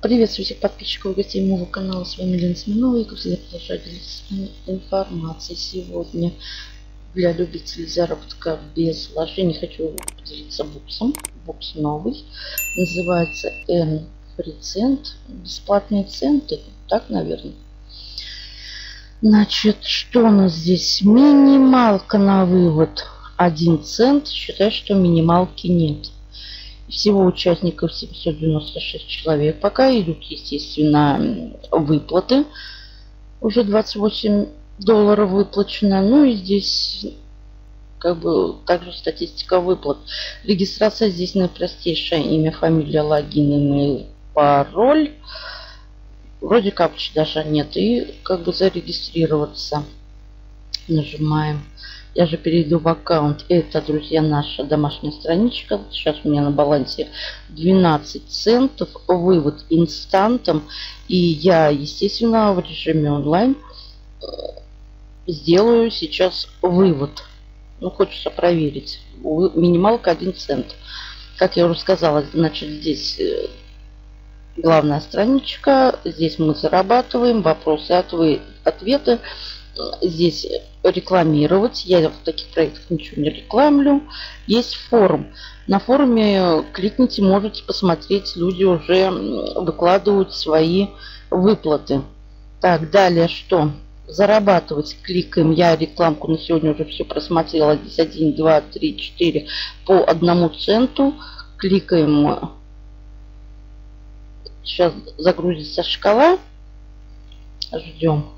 Приветствую всех подписчиков и гостей моего канала. С вами Лена Смирнова. И, как всегда, продолжаю делиться информацией. Сегодня для любителей заработка без вложений хочу поделиться буксом. Букс новый. Называется N Цент. Бесплатные центы. Так, наверное. Значит, что у нас здесь? Минималка на вывод 1 цент. Считаю, что минималки нет. Всего участников 796 человек. Пока идут, естественно, выплаты. Уже 28 долларов выплачено. Ну и здесь как бы также статистика выплат. Регистрация здесь наипростейшая. Имя, фамилия, логин, имейл, пароль. Вроде капчи даже нет. И как бы зарегистрироваться. Нажимаем. Я же перейду в аккаунт. Это, друзья, наша домашняя страничка. Сейчас у меня на балансе 12 центов. Вывод инстантом. И я, естественно, в режиме онлайн э, сделаю сейчас вывод. Ну, хочется проверить. Минималка 1 цент. Как я уже сказала, значит, здесь э, главная страничка. Здесь мы зарабатываем. Вопросы, ответы. Здесь рекламировать. Я в таких проектах ничего не рекламлю. Есть форум. На форуме кликните, можете посмотреть. Люди уже выкладывают свои выплаты. Так, далее что? Зарабатывать. Кликаем. Я рекламку на сегодня уже все просмотрела. Здесь 1, 2, 3, 4 по одному центу. Кликаем. Сейчас загрузится шкала. Ждем.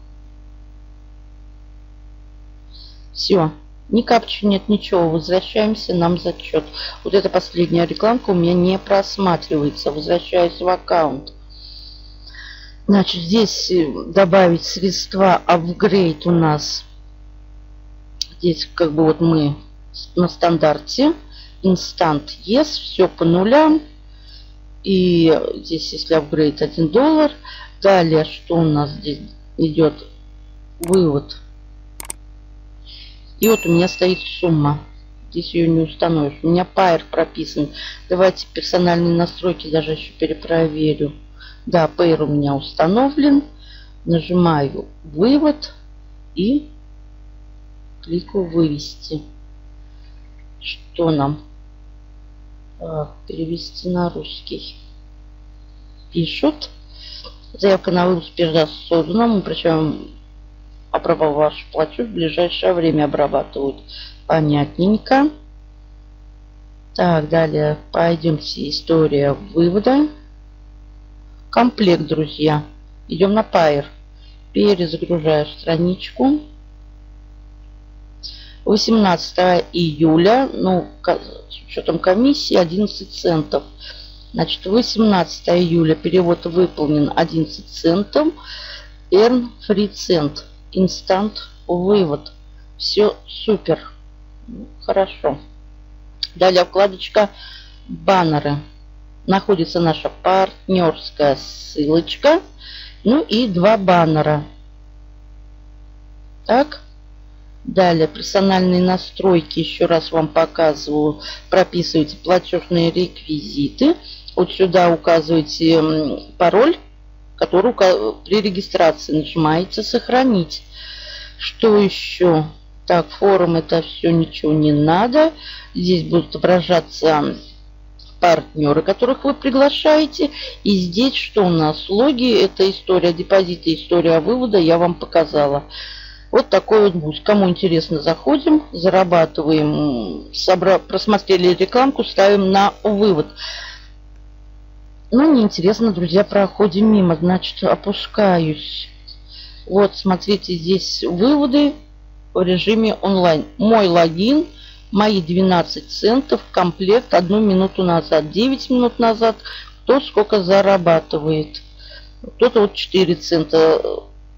Все. Ни капчи нет, ничего. Возвращаемся, нам зачет. Вот эта последняя рекламка у меня не просматривается. Возвращаюсь в аккаунт. Значит, здесь э, добавить средства апгрейд у нас. Здесь как бы вот мы на стандарте. Инстант yes. Все по нулям. И здесь, если апгрейд 1 доллар. Далее, что у нас здесь идет? Вывод и вот у меня стоит сумма. Здесь ее не установишь. У меня Pair прописан. Давайте персональные настройки даже еще перепроверю. Да, Pair у меня установлен. Нажимаю вывод и кликаю вывести. Что нам? Так, перевести на русский. Пишут. Заявка на выпуск создана. Мы причем Обработал ваш платеж в ближайшее время обрабатывают. Понятненько. Так, далее пойдемте. История вывода. Комплект, друзья. Идем на Pair. Перезагружаю страничку. 18 июля, ну, с учетом комиссии 11 центов. Значит, 18 июля перевод выполнен 11 центов. Earn free цент инстант вывод. Все супер. Хорошо. Далее вкладочка баннеры. Находится наша партнерская ссылочка. Ну и два баннера. Так. Далее персональные настройки. Еще раз вам показываю. Прописывайте платежные реквизиты. Вот сюда указываете пароль которую при регистрации нажимаете «Сохранить». Что еще? Так, форум это все ничего не надо. Здесь будут отображаться партнеры, которых вы приглашаете. И здесь что у нас? Логи, это история депозита, история вывода я вам показала. Вот такой вот буст. Кому интересно, заходим, зарабатываем, собра... просмотрели рекламку, ставим на вывод. Ну, неинтересно, друзья, проходим мимо. Значит, опускаюсь. Вот, смотрите, здесь выводы в режиме онлайн. Мой логин, мои 12 центов, complete одну минуту назад. 9 минут назад кто сколько зарабатывает. Кто-то вот 4 цента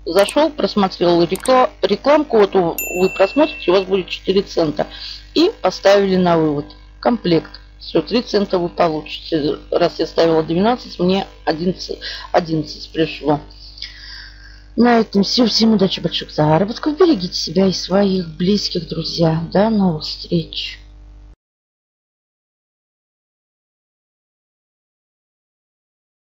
зашел, просмотрел рекламку, вот вы просмотрите, у вас будет 4 цента. И поставили на вывод комплект. Все, 3 цента вы получите. Раз я ставила 12, мне 11, 11 пришло. На этом все. Всем удачи, больших заработков. Берегите себя и своих близких, друзья. До новых встреч.